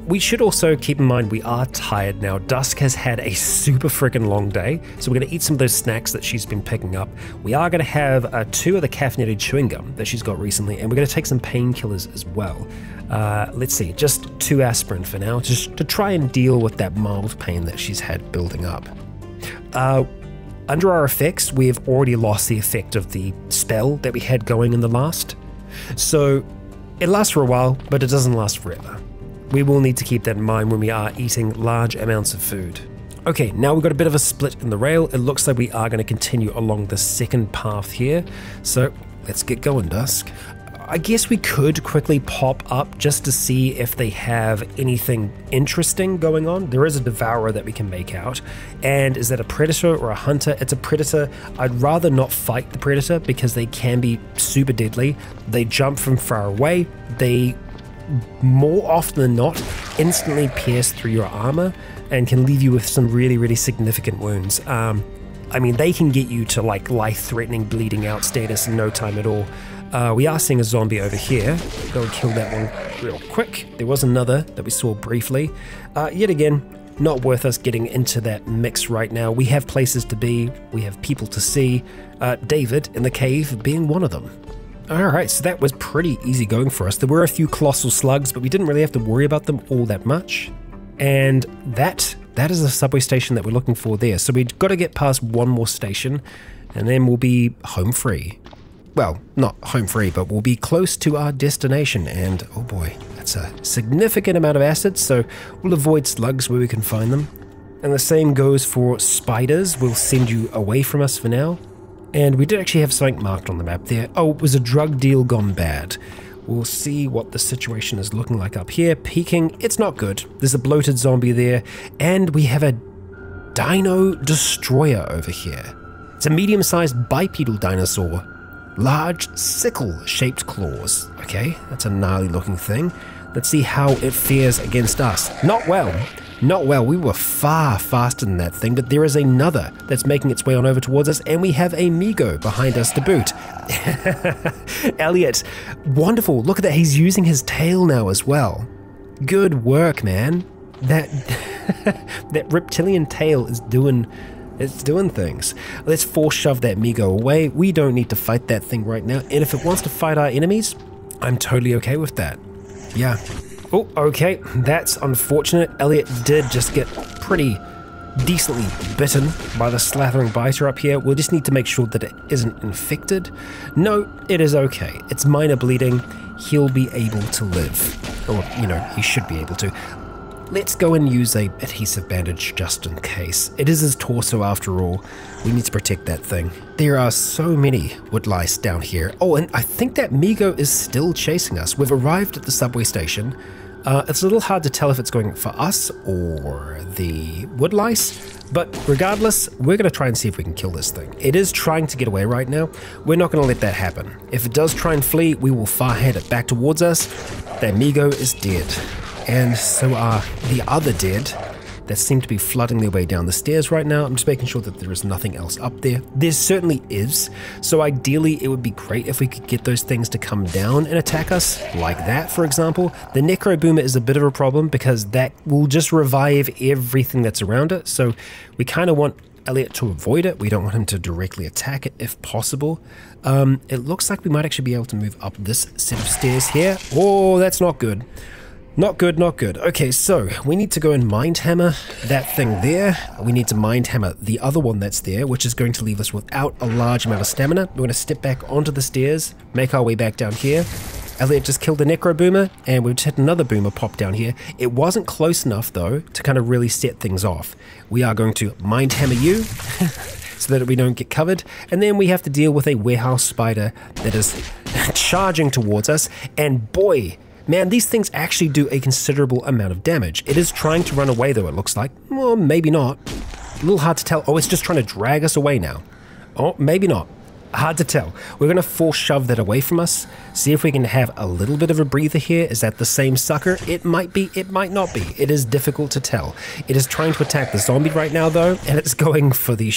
we should also keep in mind we are tired now. Dusk has had a super freaking long day, so we're going to eat some of those snacks that she's been picking up. We are going to have uh, two of the caffeinated chewing gum that she's got recently, and we're going to take some painkillers as well. Uh, let's see, just two aspirin for now, just to try and deal with that mild pain that she's had building up. Uh, under our effects, we have already lost the effect of the spell that we had going in the last. So it lasts for a while, but it doesn't last forever. We will need to keep that in mind when we are eating large amounts of food. Okay, now we've got a bit of a split in the rail. It looks like we are going to continue along the second path here. So let's get going, Dusk. I guess we could quickly pop up just to see if they have anything interesting going on. There is a devourer that we can make out. And is that a predator or a hunter? It's a predator. I'd rather not fight the predator because they can be super deadly. They jump from far away. They more often than not instantly pierce through your armor and can leave you with some really, really significant wounds. Um, I mean, they can get you to like life threatening bleeding out status in no time at all. Uh, we are seeing a zombie over here. Go and kill that one real quick. There was another that we saw briefly. Uh, yet again, not worth us getting into that mix right now. We have places to be, we have people to see. Uh, David in the cave being one of them. Alright, so that was pretty easy going for us. There were a few colossal slugs, but we didn't really have to worry about them all that much. And that that is the subway station that we're looking for there. So we've got to get past one more station, and then we'll be home free well, not home free, but we'll be close to our destination. And oh boy, that's a significant amount of acid, so we'll avoid slugs where we can find them. And the same goes for spiders. We'll send you away from us for now. And we did actually have something marked on the map there. Oh, it was a drug deal gone bad. We'll see what the situation is looking like up here. Peeking, it's not good. There's a bloated zombie there, and we have a dino destroyer over here. It's a medium sized bipedal dinosaur large sickle shaped claws. Okay, that's a gnarly looking thing. Let's see how it fares against us. Not well. Not well. We were far faster than that thing, but there is another that's making its way on over towards us, and we have a Mi-go behind us to boot. Elliot, wonderful. Look at that. He's using his tail now as well. Good work, man. That that reptilian tail is doing it's doing things. Let's force shove that Mi-go away. We don't need to fight that thing right now. And if it wants to fight our enemies, I'm totally okay with that. Yeah. Oh, okay. That's unfortunate. Elliot did just get pretty decently bitten by the slathering biter up here. We'll just need to make sure that it isn't infected. No, it is okay. It's minor bleeding. He'll be able to live. Or, you know, he should be able to. Let's go and use a adhesive bandage just in case. It is his torso after all. We need to protect that thing. There are so many woodlice down here. Oh, and I think that Mi-go is still chasing us. We've arrived at the subway station. Uh, it's a little hard to tell if it's going for us or the woodlice, but regardless, we're going to try and see if we can kill this thing. It is trying to get away right now. We're not going to let that happen. If it does try and flee, we will fire hand it back towards us. That Mi-go is dead and so are the other dead that seem to be flooding their way down the stairs right now. I'm just making sure that there is nothing else up there. There certainly is, so ideally it would be great if we could get those things to come down and attack us, like that, for example. The Necro Boomer is a bit of a problem because that will just revive everything that's around it, so we kind of want Elliot to avoid it. We don't want him to directly attack it if possible. Um, it looks like we might actually be able to move up this set of stairs here. Oh, that's not good. Not good, not good. Okay, so we need to go and mind hammer that thing there. We need to mind hammer the other one that's there, which is going to leave us without a large amount of stamina. We're going to step back onto the stairs, make our way back down here. Elliot just killed the Necro Boomer, and we've had another Boomer pop down here. It wasn't close enough, though, to kind of really set things off. We are going to mind hammer you. so that we don't get covered. And then we have to deal with a warehouse spider that is charging towards us. And boy, Man, these things actually do a considerable amount of damage. It is trying to run away though, it looks like. Well, maybe not. A little hard to tell. Oh, it's just trying to drag us away now. Oh, maybe not. hard to tell. We're going to force shove that away from us. See if we can have a little bit of a breather here. Is that the same sucker? It might be, it might not be. It is difficult to tell. It is trying to attack the zombie right now, though, and it's going for the.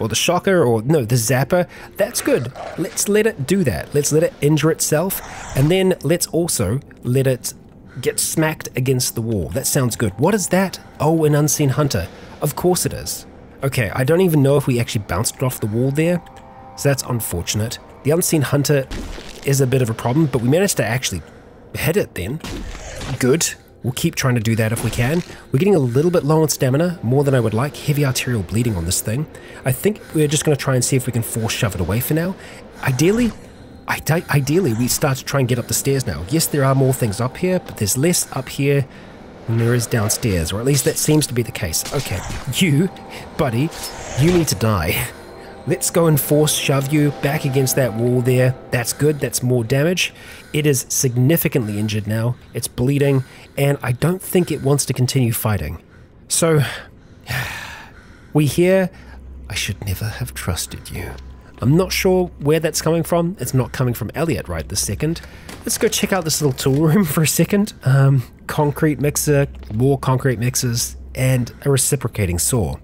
Or the shocker, or no, the zapper. That's good. Let's let it do that. Let's let it injure itself, and then let's also let it get smacked against the wall. That sounds good. What is that? Oh, an unseen hunter. Of course it is. Okay, I don't even know if we actually bounced off the wall there, so that's unfortunate. The unseen hunter is a bit of a problem, but we managed to actually hit it then. Good. We'll keep trying to do that if we can. We're getting a little bit low on stamina, more than I would like. Heavy arterial bleeding on this thing. I think we're just going to try and see if we can force shove it away for now. Ideally, ideally we start to try and get up the stairs now. Yes, there are more things up here, but there's less up here than there is downstairs, or at least that seems to be the case. Okay, you, buddy, you need to die. Let's go and force shove you back against that wall there. That's good, that's more damage. It is significantly injured now, it's bleeding, and I don't think it wants to continue fighting. So, we hear, I should never have trusted you. I'm not sure where that's coming from. It's not coming from Elliot right this second. Let's go check out this little tool room for a second. Um, concrete mixer, more concrete mixers, and a reciprocating saw.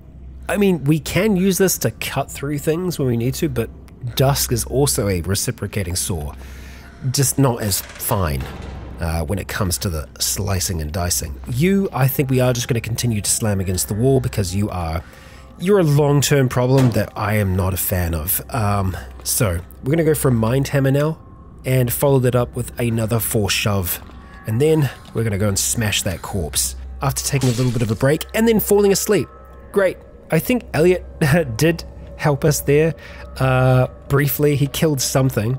I mean, we can use this to cut through things when we need to, but Dusk is also a reciprocating saw, just not as fine uh, when it comes to the slicing and dicing. You, I think we are just going to continue to slam against the wall because you are you're a long-term problem that I am not a fan of. Um, so we're going to go for a mind hammer now and follow that up with another force shove, and then we're going to go and smash that corpse after taking a little bit of a break and then falling asleep. Great. I think Elliot did help us there uh, briefly. He killed something.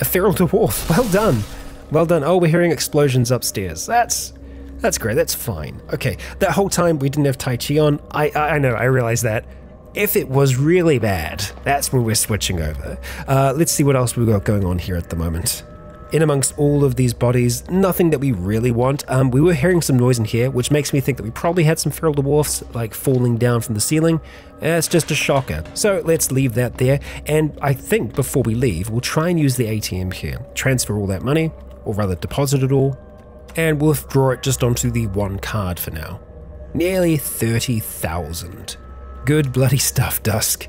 A feral dwarf. Well done. Well done. Oh, we're hearing explosions upstairs. That's that's great. That's fine. Okay. That whole time we didn't have Tai Chi on. I I know. I realize that. If it was really bad, that's when we're switching over. Uh, let's see what else we've got going on here at the moment in amongst all of these bodies, nothing that we really want. Um, we were hearing some noise in here, which makes me think that we probably had some feral dwarfs like falling down from the ceiling. It's just a shocker. So let's leave that there. And I think before we leave, we'll try and use the ATM here, transfer all that money, or rather deposit it all, and we'll withdraw it just onto the one card for now. Nearly 30,000. Good bloody stuff, Dusk.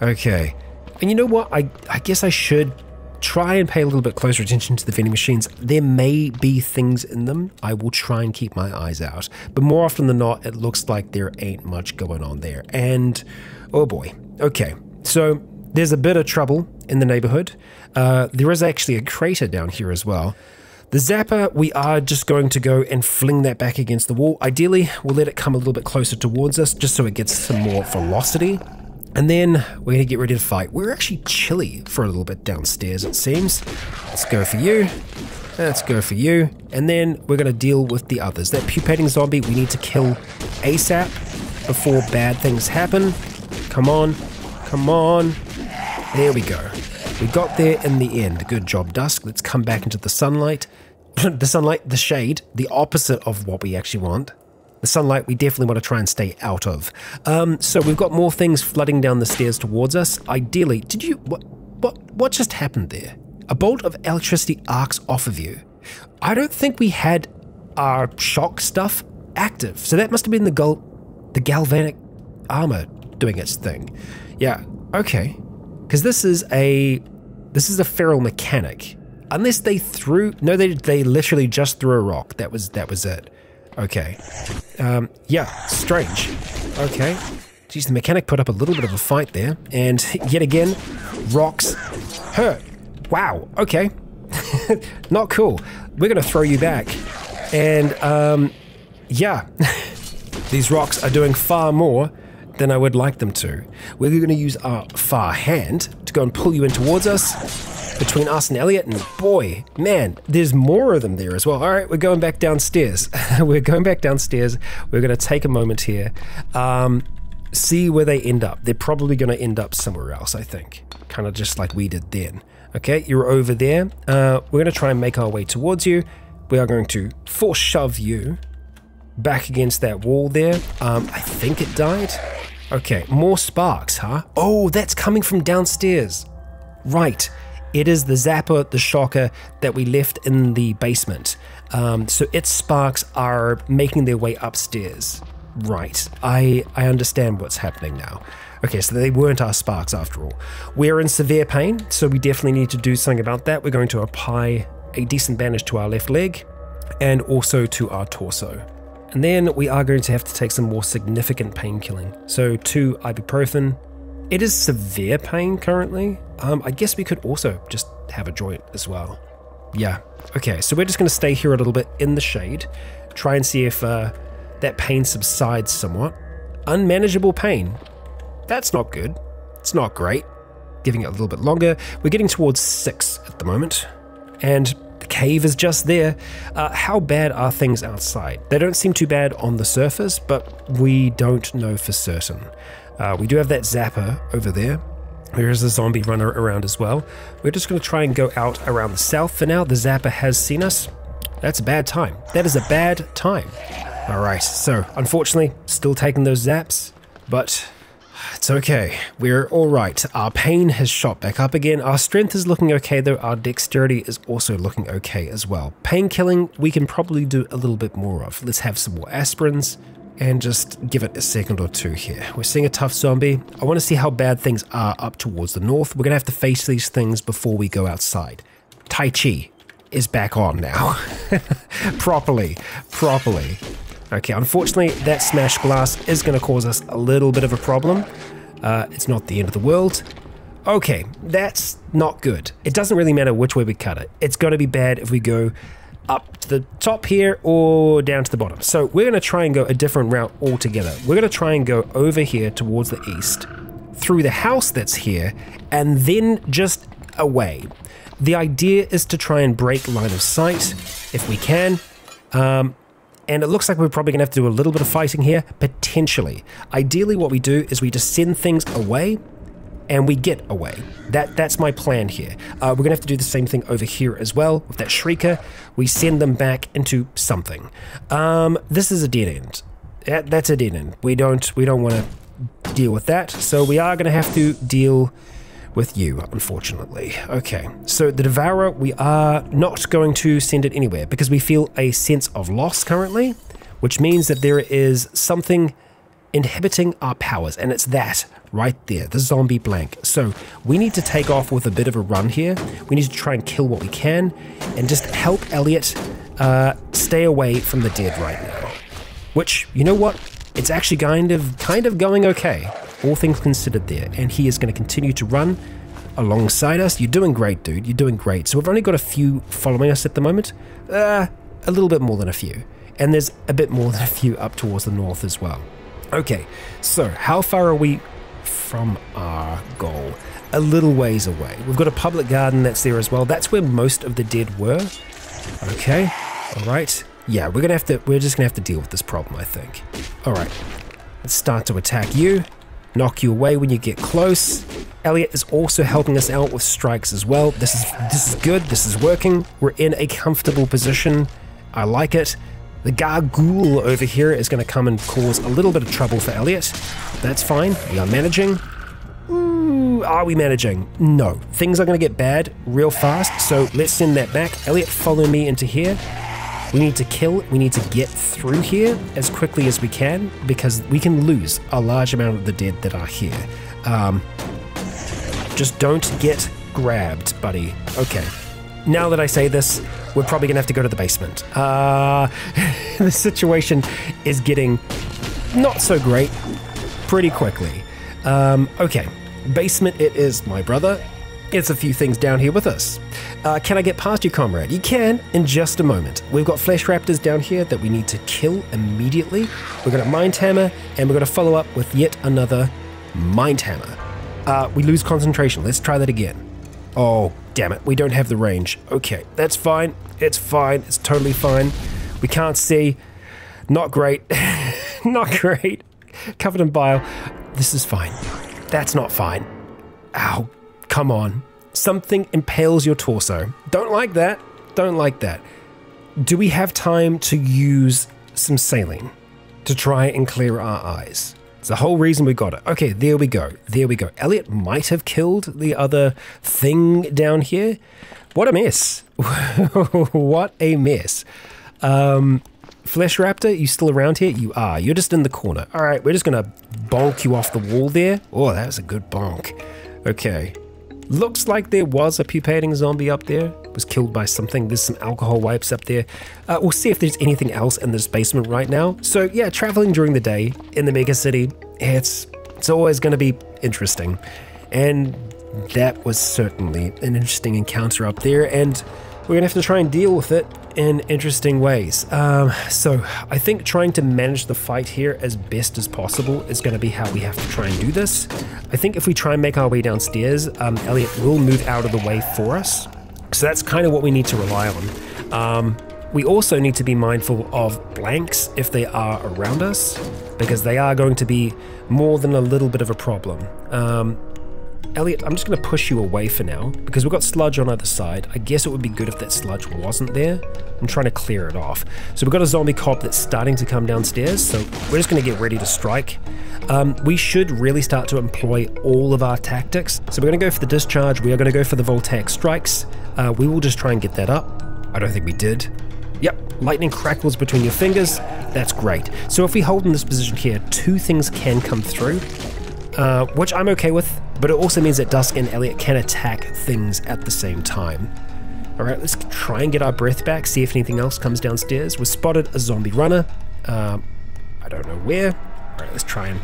Okay. And you know what? I, I guess I should try and pay a little bit closer attention to the vending machines. There may be things in them. I will try and keep my eyes out. But more often than not, it looks like there ain't much going on there. And oh boy. Okay. So there's a bit of trouble in the neighborhood. Uh, there is actually a crater down here as well. The Zapper, we are just going to go and fling that back against the wall. Ideally, we'll let it come a little bit closer towards us just so it gets some more velocity. And then we're gonna get ready to fight. We're actually chilly for a little bit downstairs, it seems. Let's go for you. Let's go for you. And then we're gonna deal with the others. That pupating zombie we need to kill ASAP before bad things happen. Come on. Come on. There we go. We got there in the end. Good job, Dusk. Let's come back into the sunlight. the sunlight, the shade, the opposite of what we actually want the sunlight we definitely want to try and stay out of. Um, so we've got more things flooding down the stairs towards us. Ideally, did you what what what just happened there? A bolt of electricity arcs off of you. I don't think we had our shock stuff active, so that must have been the gal- the galvanic armor doing its thing. Yeah, okay, because this is a this is a feral mechanic. Unless they threw no, they they literally just threw a rock. That was that was it. Okay. Um, yeah, strange. Okay. Geez, the mechanic put up a little bit of a fight there. And yet again, rocks hurt. Wow, okay. Not cool. We're going to throw you back. And, um, yeah. These rocks are doing far more than I would like them to. We're going to use our far hand to go and pull you in towards us between us and Elliot, and boy, man, there's more of them there as well. All right, we're going back downstairs. we're going back downstairs. We're going to take a moment here, um, see where they end up. They're probably going to end up somewhere else, I think, kind of just like we did then. Okay, you're over there. Uh, we're going to try and make our way towards you. We are going to force shove you back against that wall there. Um, I think it died. Okay, more sparks, huh? Oh, that's coming from downstairs. Right. It is the zapper, the shocker that we left in the basement. Um, so its sparks are making their way upstairs. Right. I I understand what's happening now. Okay, so they weren't our sparks after all. We're in severe pain, so we definitely need to do something about that. We're going to apply a decent bandage to our left leg and also to our torso. And then we are going to have to take some more significant pain killing. So, two ibuprofen. It is severe pain currently. Um, I guess we could also just have a joint as well. Yeah. Okay, so we're just going to stay here a little bit in the shade, try and see if uh, that pain subsides somewhat. Unmanageable pain. That's not good. It's not great. Giving it a little bit longer. We're getting towards six at the moment. And the cave is just there. Uh, how bad are things outside? They don't seem too bad on the surface, but we don't know for certain. Uh, we do have that zapper over there. There is a zombie runner around as well. We're just going to try and go out around the south for now. The zapper has seen us. That's a bad time. That is a bad time. All right, so unfortunately, still taking those zaps, but it's okay. We're all right. Our pain has shot back up again. Our strength is looking okay, though. Our dexterity is also looking okay as well. Pain killing, we can probably do a little bit more of. Let's have some more aspirins and just give it a second or two here. We're seeing a tough zombie. I want to see how bad things are up towards the north. We're going to have to face these things before we go outside. Tai Chi is back on now. properly, properly. Okay, unfortunately, that smashed glass is going to cause us a little bit of a problem. Uh, it's not the end of the world. Okay, that's not good. It doesn't really matter which way we cut it. It's going to be bad if we go up to the top here or down to the bottom. So we're going to try and go a different route altogether. We're going to try and go over here towards the east, through the house that's here, and then just away. The idea is to try and break line of sight if we can. Um, and it looks like we're probably going to have to do a little bit of fighting here, potentially. Ideally, what we do is we just send things away and we get away. That That's my plan here. Uh, we're going to have to do the same thing over here as well with that Shrieker. We send them back into something. Um, this is a dead end. That, that's a dead end. We don't, we don't want to deal with that. So we are going to have to deal with you, unfortunately. Okay, so the Devourer, we are not going to send it anywhere because we feel a sense of loss currently, which means that there is something inhibiting our powers, and it's that right there, the zombie blank. So we need to take off with a bit of a run here. We need to try and kill what we can and just help Elliot uh, stay away from the dead right now. Which, you know what? It's actually kind of kind of going okay all things considered there, and he is going to continue to run alongside us. You're doing great, dude. You're doing great. So we've only got a few following us at the moment. Uh, a little bit more than a few. And there's a bit more than a few up towards the north as well. Okay, so how far are we from our goal? A little ways away. We've got a public garden that's there as well. That's where most of the dead were. Okay, all right. Yeah, we're gonna have to. We're just gonna have to deal with this problem, I think. All right, let's start to attack you knock you away when you get close. Elliot is also helping us out with strikes as well. This is this is good. This is working. We're in a comfortable position. I like it. The Gargoyle over here is going to come and cause a little bit of trouble for Elliot. That's fine. We are managing. Ooh, are we managing? No. Things are going to get bad real fast, so let's send that back. Elliot, follow me into here. We need to kill, we need to get through here as quickly as we can because we can lose a large amount of the dead that are here. Um, just don't get grabbed, buddy. Okay. Now that I say this, we're probably going to have to go to the basement. Uh, the situation is getting not so great pretty quickly. Um, okay. Basement it is, my brother. It's a few things down here with us. Uh, can I get past you, comrade? You can in just a moment. We've got flesh raptors down here that we need to kill immediately. We're going to mind hammer, and we're going to follow up with yet another mind hammer. Uh, we lose concentration. Let's try that again. Oh, damn it. We don't have the range. Okay, that's fine. It's fine. It's totally fine. We can't see. Not great. not great. Covered in bile. This is fine. That's not fine. Ow, Come on. Something impales your torso. Don't like that. Don't like that. Do we have time to use some saline to try and clear our eyes? It's the whole reason we got it. Okay, there we go. There we go. Elliot might have killed the other thing down here. What a mess. what a mess. Um, Flesh Raptor, you still around here? You are. You're just in the corner. All right, we're just going to bonk you off the wall there. Oh, that was a good bonk. Okay. Looks like there was a pupating zombie up there. Was killed by something. There's some alcohol wipes up there. Uh, we'll see if there's anything else in this basement right now. So yeah, traveling during the day in the mega city, it's it's always going to be interesting. And that was certainly an interesting encounter up there. And we're going to have to try and deal with it in interesting ways. Um, so I think trying to manage the fight here as best as possible is going to be how we have to try and do this. I think if we try and make our way downstairs, um, Elliot will move out of the way for us. So that's kind of what we need to rely on. Um, we also need to be mindful of blanks if they are around us, because they are going to be more than a little bit of a problem. Um, Elliot, I'm just going to push you away for now because we've got sludge on either side. I guess it would be good if that sludge wasn't there. I'm trying to clear it off. So we've got a zombie cop that's starting to come downstairs, so we're just going to get ready to strike. Um, we should really start to employ all of our tactics. So we're going to go for the discharge, we are going to go for the voltaic strikes. Uh, we will just try and get that up. I don't think we did. Yep, lightning crackles between your fingers. That's great. So if we hold in this position here, two things can come through, uh, which I'm okay with but it also means that Dusk and Elliot can attack things at the same time. Alright, let's try and get our breath back, see if anything else comes downstairs. We spotted a zombie runner. Um, I don't know where. Alright, let's try and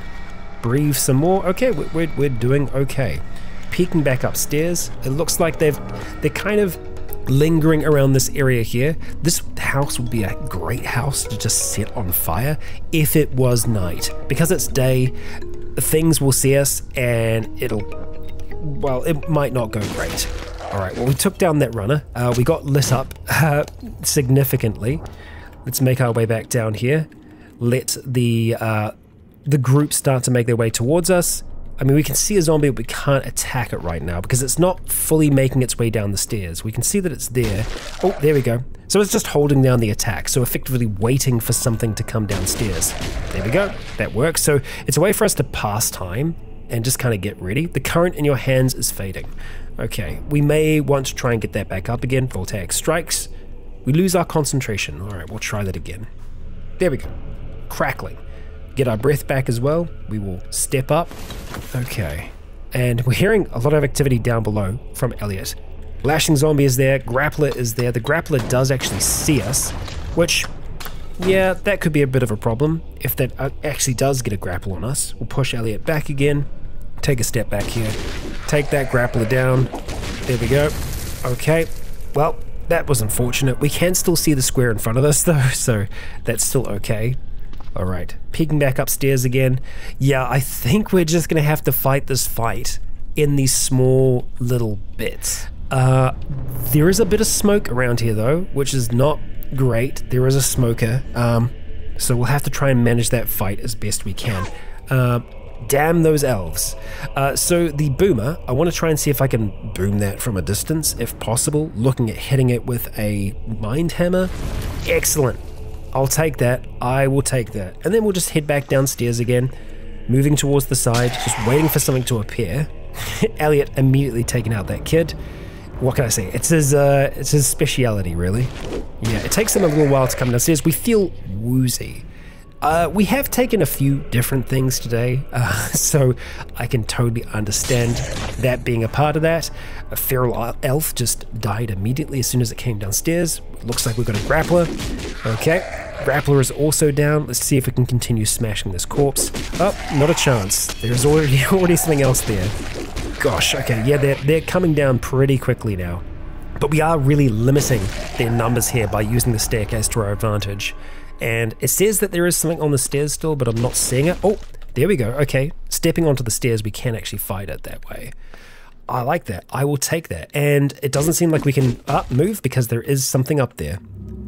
breathe some more. Okay, we're, we're, we're doing okay. Peeking back upstairs, it looks like they've they're kind of lingering around this area here. This house would be a great house to just set on fire if it was night. Because it's day, things will see us and it'll, well, it might not go great. All right, well, we took down that runner. Uh, we got lit up uh, significantly. Let's make our way back down here. Let the uh, the group start to make their way towards us. I mean, we can see a zombie, but we can't attack it right now because it's not fully making its way down the stairs. We can see that it's there. Oh, there we go. So it's just holding down the attack, so effectively waiting for something to come downstairs. There we go. That works. So it's a way for us to pass time and just kind of get ready. The current in your hands is fading. Okay, we may want to try and get that back up again. Voltaic strikes. We lose our concentration. All right, we'll try that again. There we go. Crackling get our breath back as well. We will step up. Okay. And we're hearing a lot of activity down below from Elliot. Lashing Zombie is there, Grappler is there. The Grappler does actually see us, which, yeah, that could be a bit of a problem. If that uh, actually does get a grapple on us, we'll push Elliot back again, take a step back here, take that Grappler down. There we go. Okay, well, that was unfortunate. We can still see the square in front of us though, so that's still okay. All right, peeking back upstairs again. Yeah, I think we're just gonna have to fight this fight in these small little bits. Uh, there is a bit of smoke around here though, which is not great. There is a smoker, um, so we'll have to try and manage that fight as best we can. Uh, damn those elves. Uh, so the boomer, I want to try and see if I can boom that from a distance, if possible, looking at hitting it with a mind hammer. Excellent. I'll take that. I will take that. And then we'll just head back downstairs again, moving towards the side, just waiting for something to appear. Elliot immediately taking out that kid. What can I say? It's his, uh, it's his speciality, really. Yeah, it takes him a little while to come downstairs. We feel woozy. Uh, we have taken a few different things today, uh, so I can totally understand that being a part of that. A feral elf just died immediately as soon as it came downstairs. Looks like we've got a grappler. Okay, grappler is also down. Let's see if we can continue smashing this corpse. Oh, not a chance. There's already already something else there. Gosh, okay, yeah, they're, they're coming down pretty quickly now. But we are really limiting their numbers here by using the staircase to our advantage. And it says that there is something on the stairs still, but I'm not seeing it. Oh, there we go. Okay, stepping onto the stairs, we can actually fight it that way. I like that. I will take that. And it doesn't seem like we can uh, move because there is something up there.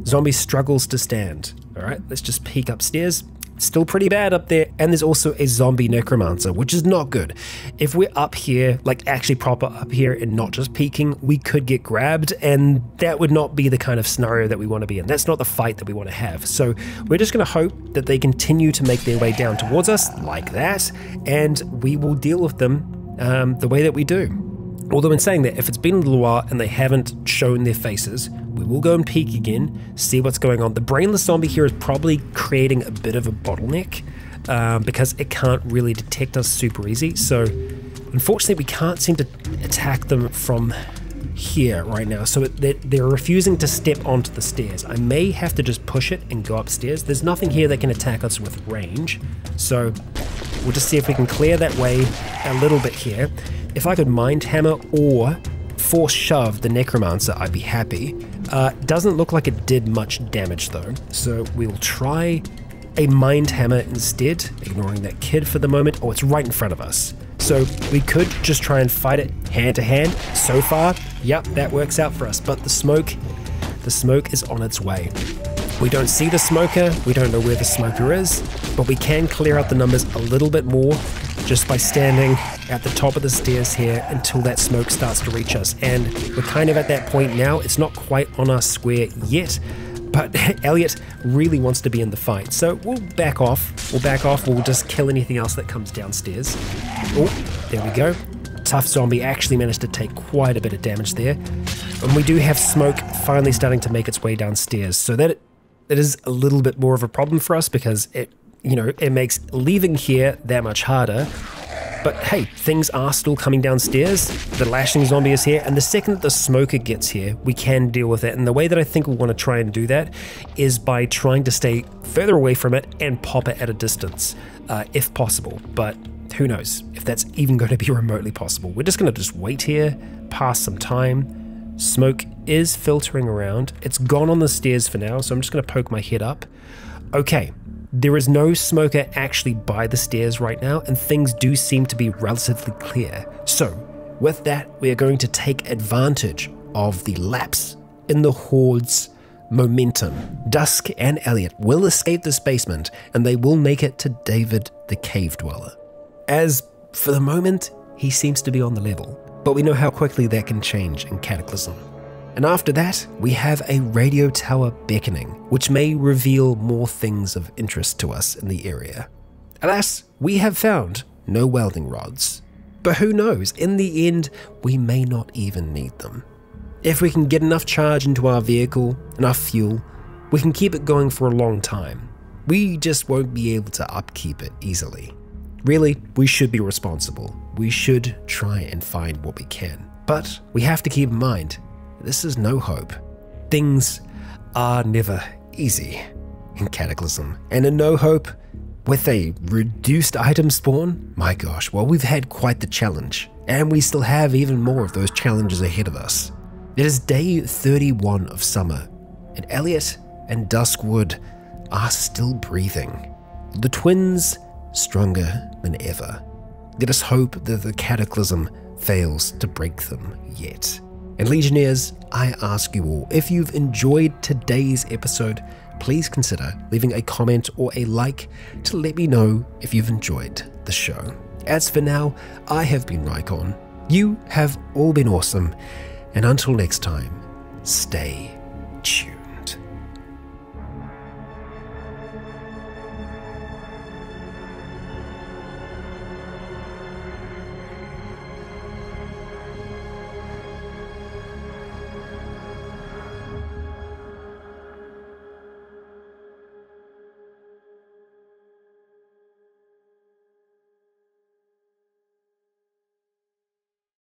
Zombie struggles to stand. All right, let's just peek upstairs. still pretty bad up there. And there's also a zombie necromancer, which is not good. If we're up here, like actually proper up here and not just peeking, we could get grabbed, and that would not be the kind of scenario that we want to be in. That's not the fight that we want to have. So we're just going to hope that they continue to make their way down towards us like that, and we will deal with them um, the way that we do. Although, in saying that, if it's been a little while and they haven't shown their faces, we will go and peek again, see what's going on. The brainless zombie here is probably creating a bit of a bottleneck um, because it can't really detect us super easy. So, unfortunately, we can't seem to attack them from here right now. So they're, they're refusing to step onto the stairs. I may have to just push it and go upstairs. There's nothing here that can attack us with range. So we'll just see if we can clear that way a little bit here. If I could Mind Hammer or Force Shove the Necromancer, I'd be happy. Uh, doesn't look like it did much damage though, so we'll try a Mind Hammer instead, ignoring that kid for the moment. Oh, it's right in front of us. So we could just try and fight it hand to hand. So far, yep, that works out for us. But the smoke, the smoke is on its way. We don't see the smoker, we don't know where the smoker is, but we can clear out the numbers a little bit more just by standing at the top of the stairs here until that smoke starts to reach us. And we're kind of at that point now. It's not quite on our square yet, but Elliot really wants to be in the fight. So we'll back off. We'll back off. We'll just kill anything else that comes downstairs. Oh, there we go. Tough Zombie actually managed to take quite a bit of damage there. And we do have smoke finally starting to make its way downstairs. So that it is a little bit more of a problem for us because it, you know, it makes leaving here that much harder. But hey, things are still coming downstairs. The lashing zombie is here, and the second that the smoker gets here, we can deal with it. And the way that I think we want to try and do that is by trying to stay further away from it and pop it at a distance, uh, if possible. But who knows if that's even going to be remotely possible. We're just going to just wait here, pass some time, Smoke is filtering around. It's gone on the stairs for now, so I'm just going to poke my head up. Okay, there is no smoker actually by the stairs right now, and things do seem to be relatively clear. So, with that, we are going to take advantage of the lapse in the Horde's momentum. Dusk and Elliot will escape this basement, and they will make it to David the Cave Dweller. As for the moment, he seems to be on the level but we know how quickly that can change in Cataclysm. And after that, we have a radio tower beckoning, which may reveal more things of interest to us in the area. Alas, we have found no welding rods. But who knows, in the end, we may not even need them. If we can get enough charge into our vehicle, enough fuel, we can keep it going for a long time. We just won't be able to upkeep it easily. Really, we should be responsible. We should try and find what we can. But we have to keep in mind this is no hope. Things are never easy in Cataclysm. And in No Hope, with a reduced item spawn, my gosh, well, we've had quite the challenge. And we still have even more of those challenges ahead of us. It is day 31 of summer, and Elliot and Duskwood are still breathing. The twins stronger than ever. Let us hope that the cataclysm fails to break them yet. And Legionnaires, I ask you all, if you've enjoyed today's episode, please consider leaving a comment or a like to let me know if you've enjoyed the show. As for now, I have been Rycon. You have all been awesome, and until next time, stay